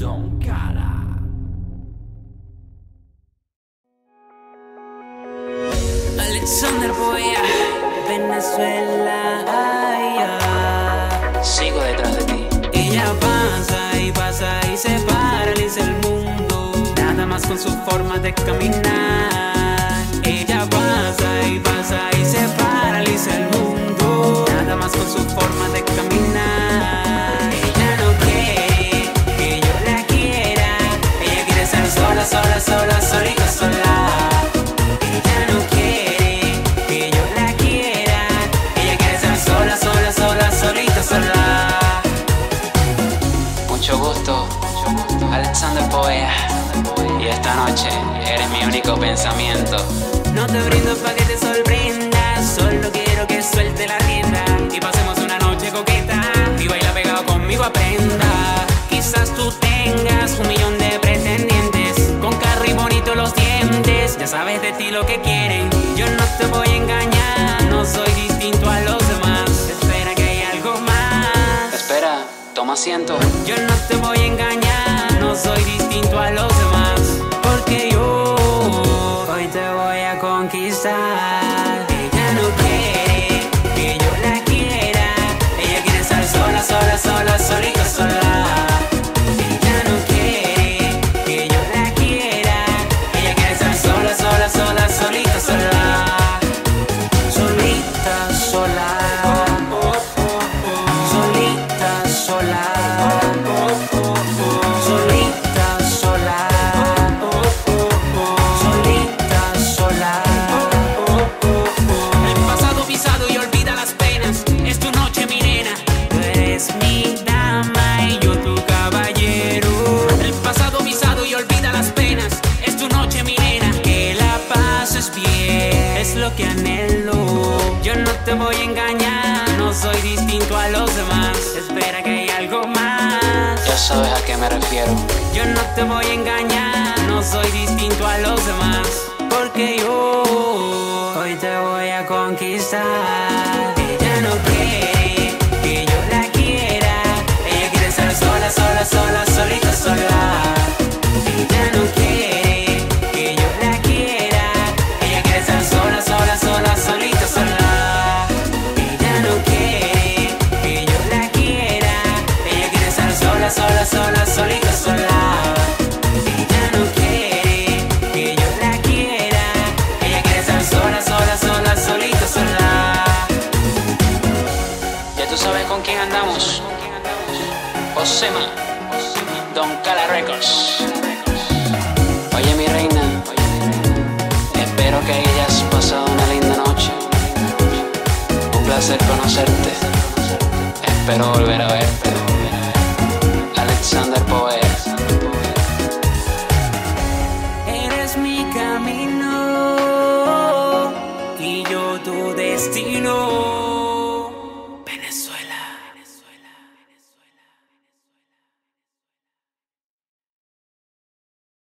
Don Cara. Alexander Boya, Venezuela. ay, ay. Sigo detrás de ti. Ella pasa y pasa y se paraliza el mundo. Nada más con su forma de caminar. Mucho gusto, Alexander Poea. Y esta noche eres mi único pensamiento. No te brindo pa' que te sorprendas, solo quiero que suelte la rienda y pasemos una noche coqueta y baila pegado conmigo aprenda. Quizás tú tengas un millón de pretendientes, con carro y bonito los dientes, ya sabes de ti lo que quieren. Yo no te voy a engañar, no soy distinto a los demás. Yo no te voy a engañar, no soy distinto a los demás, porque yo hoy te voy a conquistar. Es lo que anhelo. Yo no te voy a engañar. No soy distinto a los demás. Espera que hay algo más. Ya sabes a qué me refiero. Yo no te voy a engañar, no soy distinto a los demás, porque yo hoy te voy a conquistar. Con quién andamos. Osema, Don Cala Records. Oye, mi reina. Espero que hayas pasado una linda noche. Un placer conocerte. Espero volver a verte. Alexander Poe. Eres mi camino y yo tu destino.